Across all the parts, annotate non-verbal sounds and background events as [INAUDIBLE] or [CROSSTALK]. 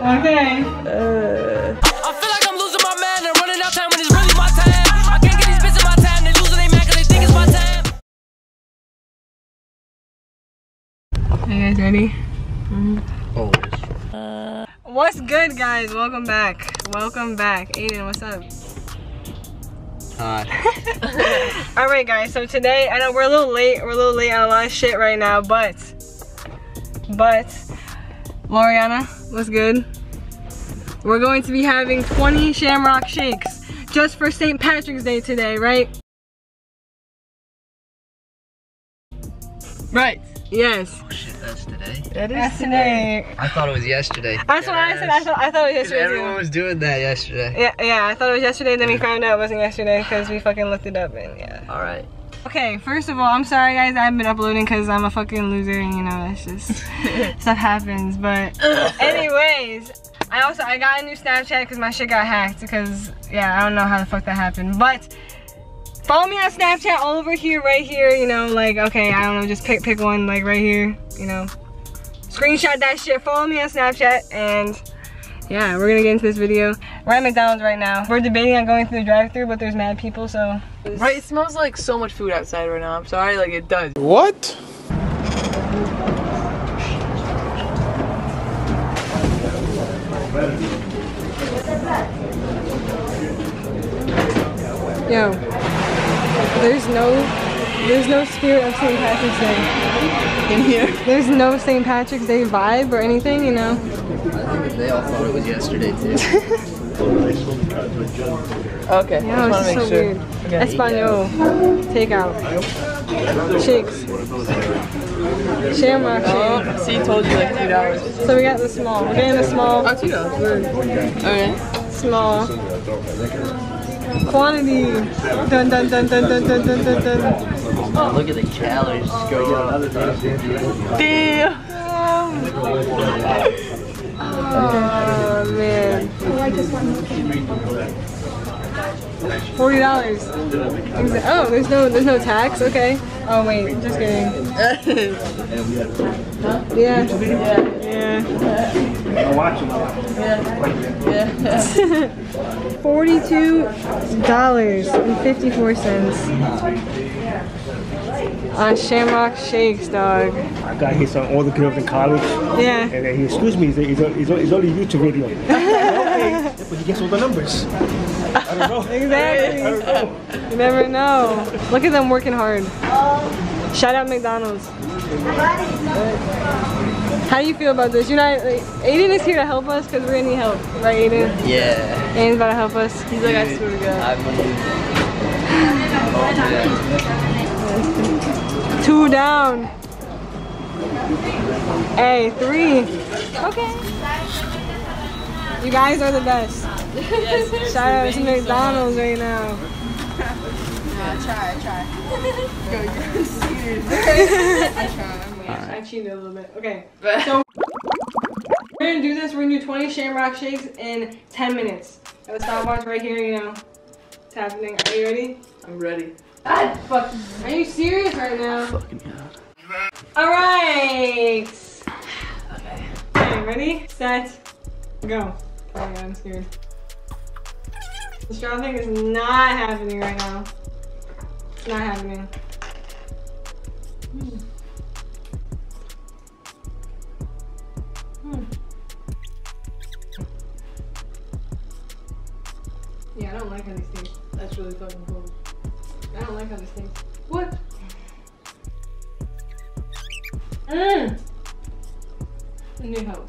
Okay. Uh, I feel like I'm losing my man and running out time when it's really my time. I can't get these bitches my time. They losing they man cause they think it's my time. Are you guys ready? Always. What's good, guys? Welcome back. Welcome back. Aidan, what's up? Hi. [LAUGHS] All right, guys. So today, I know we're a little late. We're a little late on a lot of shit right now, but, but, Lauriana, what's good? We're going to be having 20 Shamrock Shakes just for St. Patrick's Day today, right? right. Yes. Oh shit, that's today. That is That's today. I thought it was yesterday. That's what I said. I thought, I thought it was yesterday. everyone too. was doing that yesterday. Yeah, yeah, I thought it was yesterday, then we found out it wasn't yesterday because we fucking looked it up and yeah. Alright. Okay, first of all, I'm sorry guys, I haven't been uploading because I'm a fucking loser and you know, it's just, [LAUGHS] stuff happens. But [LAUGHS] anyways, I also, I got a new Snapchat because my shit got hacked because, yeah, I don't know how the fuck that happened. But follow me on Snapchat all over here, right here, you know, like, okay, I don't know, just pick, pick one, like right here, you know. Screenshot that shit, follow me on Snapchat and yeah, we're gonna get into this video. We're at McDonald's right now. We're debating on going through the drive through but there's mad people, so. Right, it smells like so much food outside right now. I'm sorry, like it does. What? Yo, there's no, there's no spirit of St. Patrick's Day In here. [LAUGHS] There's no St. Patrick's Day vibe or anything, you know. I think they all thought it was yesterday too. [LAUGHS] Okay, Yeah, just it's wanna so sure. weird. Okay. Espanol, takeout, shakes, shamrock shake. Oh, see, told you like two dollars. So we got the small. We're getting the small, Oh, two dollars. Okay. small. Quantity. Dun dun dun dun dun dun dun dun dun. Oh, look at the calories just go up. Damn. [LAUGHS] Oh man. Forty dollars. Oh, there's no there's no tax. Okay. Oh wait, just kidding. [LAUGHS] Yeah. Yeah. Yeah. [LAUGHS] Yeah. Forty-two dollars and fifty-four cents on Shamrock Shakes, dog. I got his on all the girls in college, Yeah. and then he excuse me, he's, he's, he's, he's only a YouTube video. [LAUGHS] okay, but he gets all the numbers. I don't know. [LAUGHS] I Exactly. don't know. You never know. Look at them working hard. Shout out McDonald's. How do you feel about this? You're not. Like, Aidan is here to help us because we're gonna need help, right, Aidan? Yeah. Aidan's about to help us. He's like, I swear to God. I. [LAUGHS] Two down. Hey, three. Okay. You guys are the best. [LAUGHS] Shout out to McDonald's right now. [LAUGHS] Yeah, try, I try. [LAUGHS] Go, I cheated a little bit. Okay. So we're gonna do this. We're gonna do 20 Shamrock Shakes in 10 minutes. Got the stopwatch right here, you know. It's happening. Are you ready? I'm ready. God, fuck. Are you serious right now? Fucking God. Alright. Okay, ready, set, go. Oh I'm scared. The straw thing is not happening right now. It's not happening. Hmm. Hmm. Yeah, I don't like how these taste. That's really fucking cold. I don't like how this tastes. What? Mmm! I need help.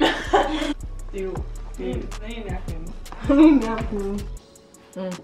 [LAUGHS] They ain't, napkins. they napkins. Mm.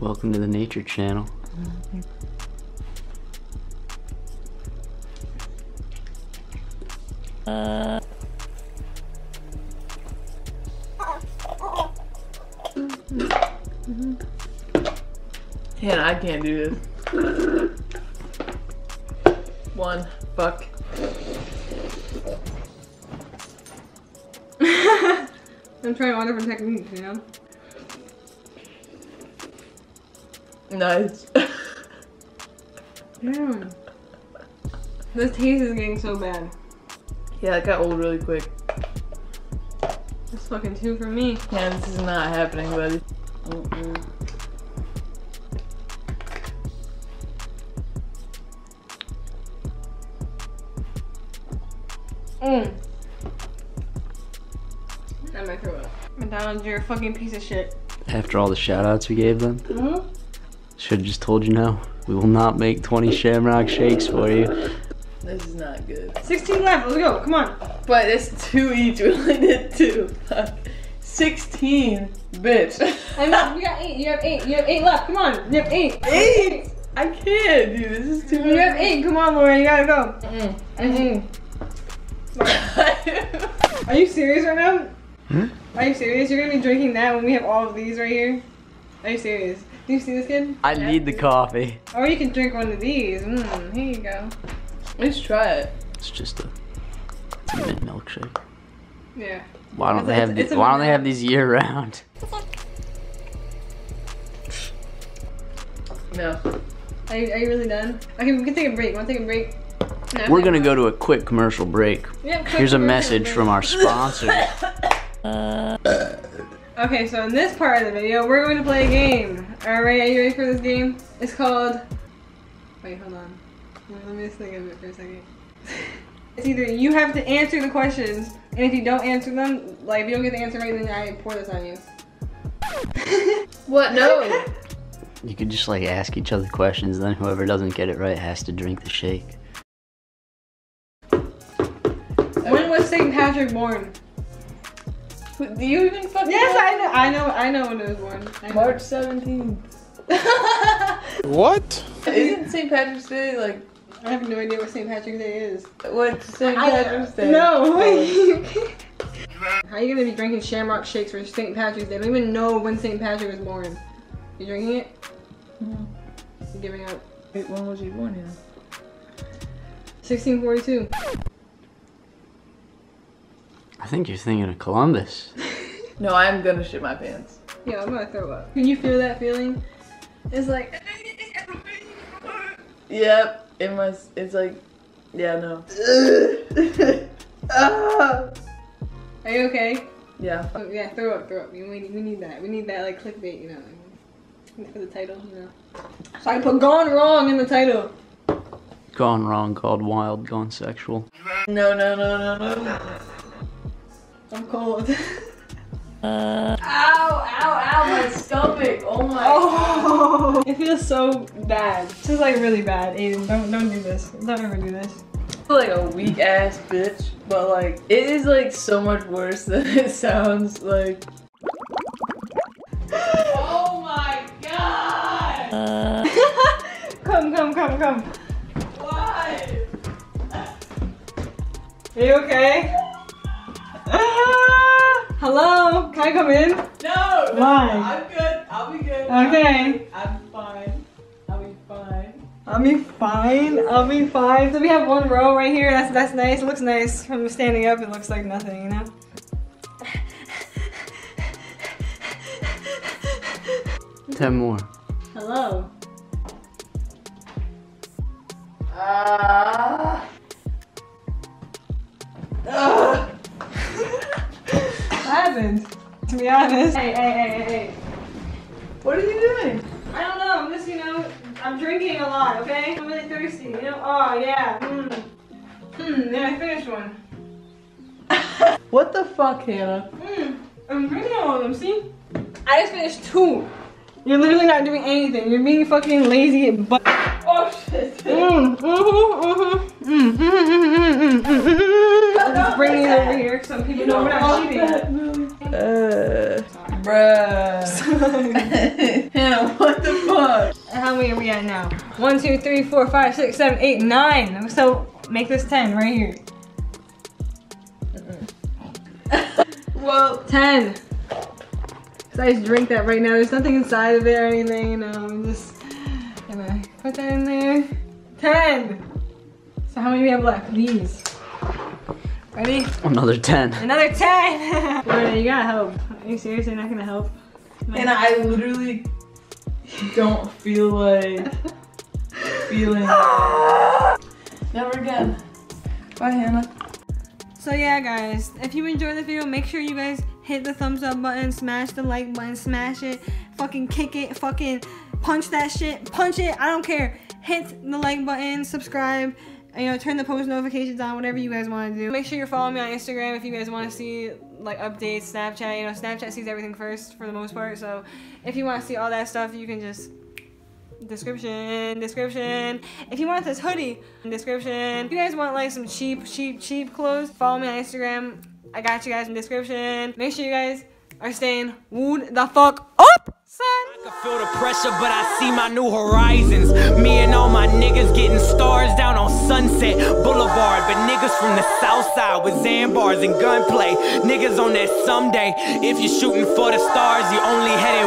Welcome to the Nature Channel. Uh. Man, I can't do this. One. Fuck. [LAUGHS] I'm trying all different techniques, you know? Nice. [LAUGHS] Damn. This taste is getting so bad. yeah, it got old really quick. That's fucking two for me. Yeah, this is not happening, buddy. Mm-mm. Mm. I might throw up. McDonald's, you're a fucking piece of shit. After all the shout outs we gave them, Mm-hmm. should have just told you no. We will not make 20 shamrock shakes for you. This is not good. 16 left, let's go, come on. But it's two each. [LAUGHS] We only did two. Fuck. 16, bitch. I mean, you got eight, you have eight, you have eight left, come on. You have eight. Eight? I can't, dude. This is too You have eight, come on, Lauren, you gotta go. Mm. Mm-hmm. Mm-mm. [LAUGHS] Are you serious right now? Hmm? Are you serious? You're gonna be drinking that when we have all of these right here? Are you serious? Do you see this kid? I need the coffee. Or you can drink one of these. Mm, here you go. Let's try it. It's just a, it's a mint milkshake. Yeah. Why don't It's they a- have it's- these, it's Why don't they have these year round? No. Are you, are you really done? Okay, we can take a break. Want to take a break? No, We're gonna go to a quick commercial break. Yeah, quick Here's a message break. from our sponsor. [LAUGHS] Okay, so in this part of the video, we're going to play a game. Alright, are you ready for this game? It's called. Wait, hold on. Let me just think of it for a second. [LAUGHS] it's either you have to answer the questions, and if you don't answer them, like if you don't get the answer right, then I pour this on you. [LAUGHS] What? No. You could just like ask each other questions, then whoever doesn't get it right has to drink the shake. When was St. Patrick born? Do you even fucking Yes, I know. I know. I know when it was born. March 17th. [LAUGHS] What? Isn't St. Patrick's Day like I have no idea what St. Patrick's Day is. what's St. Patrick's Day? No. [LAUGHS] How are you gonna be drinking Shamrock shakes for St. Patrick's Day? I don't even know when St. Patrick was born. You drinking it? Mhm. You giving up. Wait, when was he born? Yeah. 1642. I think you're thinking of Columbus. [LAUGHS] No, I'm gonna shit my pants. Yeah, I'm gonna throw up. Can you feel that feeling? It's like. Yep. It must. It's like. Yeah. No. [LAUGHS] Ah. Are you okay? Yeah. Oh, yeah, throw up, throw up. We, we, we need that. We need that like clickbait, you know, like, for the title, you know. So I put "gone wrong" in the title. Gone wrong, called wild, gone sexual. No. No. No. No. No. I'm cold. Uh, ow! Ow! Ow! My stomach. Oh my. Oh, it feels so bad. This is like really bad. Aidan, don't don't do this. Don't ever do this. Feel like a weak ass bitch, but like it is like so much worse [LAUGHS] than it sounds like. [GASPS] Oh my god! Uh. [LAUGHS] come, come, come, come. Why? Are you okay? Hello? Can I come in? No! no, Why? I'm good. I'll be good. Okay. I'm fine. I'll be fine. I'll be fine. I'll be fine. So we have one row right here. That's that's nice. It looks nice. From standing up, it looks like nothing, you know? Ten more. Hello. Ah. Ah. What happened? To be honest. Hey, hey, hey, hey, hey. What are you doing? I don't know. I'm just, you know, I'm drinking a lot, okay? I'm really thirsty, you know? Oh, yeah. Mm. Hmm, yeah, I finished one. [LAUGHS] What the fuck, Hannah? Mm. I'm drinking all of them, see? I just finished two. You're literally not doing anything. You're being fucking lazy but Oh shit. Mm, mm-hmm, mm-hmm, mm, mm, mm, mm, mm, mm, mm. I'll just bring these over here so people know we're not cheating. Uh, bruh. [LAUGHS] Hannah, what the fuck? How many are we at now? One, two, three, four, five, six, seven, eight, nine. So make this ten right here. [LAUGHS] Well, Ten. So I just drink that right now. There's nothing inside of it or anything, you know. I'm just gonna put that in there. Ten. So how many do we have left? These. Ready? Another ten. Another ten. [LAUGHS] Lorena, you gotta help. Are you seriously not gonna help? and I literally don't feel like feeling [GASPS] never again. Bye, Hannah. So yeah, guys, if you enjoyed the video, make sure you guys hit the thumbs up button, smash the like button, smash it, fucking kick it, fucking punch that shit, punch it. I don't care. Hit the like button, subscribe. You know, turn the post notifications on, whatever you guys want to do. Make sure you're following me on Instagram if you guys want to see like updates, Snapchat. You know, Snapchat sees everything first for the most part. So if you want to see all that stuff, you can just description, description. If you want this hoodie, description. If you guys want like some cheap, cheap, cheap clothes, follow me on Instagram. I got you guys in description. Make sure you guys are staying wooed the fuck up, son. I can feel the pressure, but I see my new horizons. Me and all my niggas getting stars down on Sunset Boulevard. But niggas from the south side with Zambars and gunplay. Niggas on that someday. If you're shooting for the stars, you only head